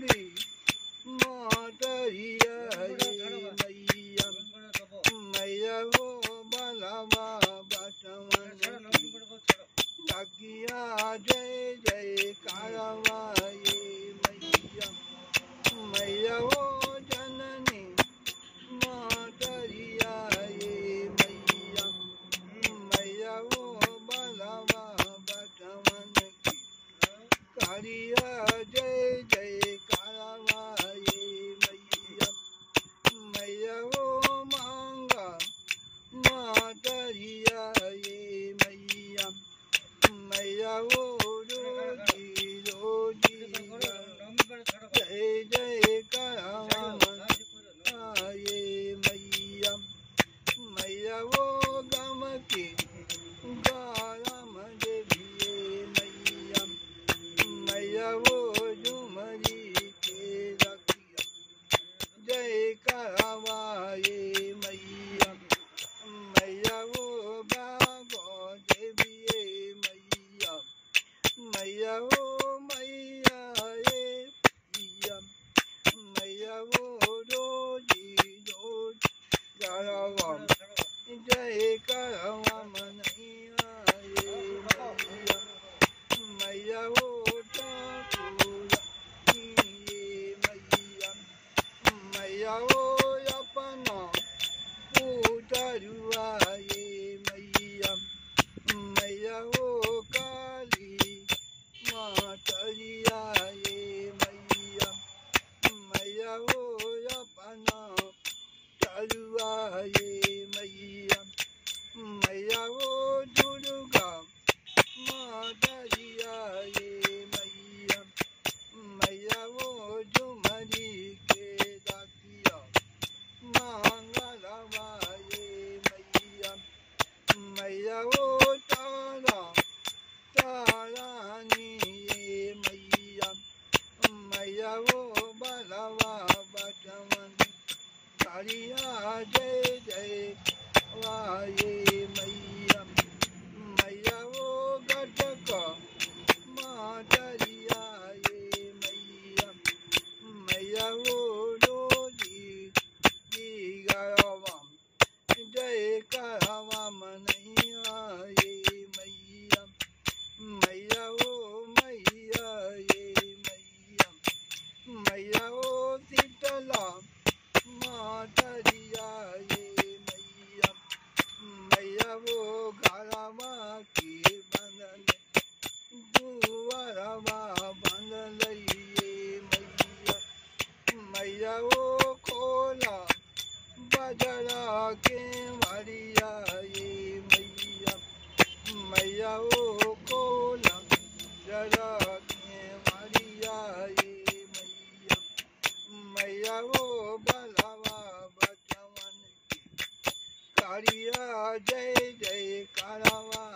बोरी मातरिया मैया मैया वो बलवा बटवन लगिया जय जय कारवा मैया। मैया वो जननी मातरिया मैया। मैया वो बलवा बटवन की। कारिया जय जय मैया मैया वो मैया ए पिया मैया वो रोजी रोज करवा जय करवा मनैया Jai कारिया जय जय वाये मैया मैया के मारिया ये मैया। मैया ओ कोला जरा के मारिया ये मैया। मैया ओ बलवा बचवन की। कारिया जय जय करवा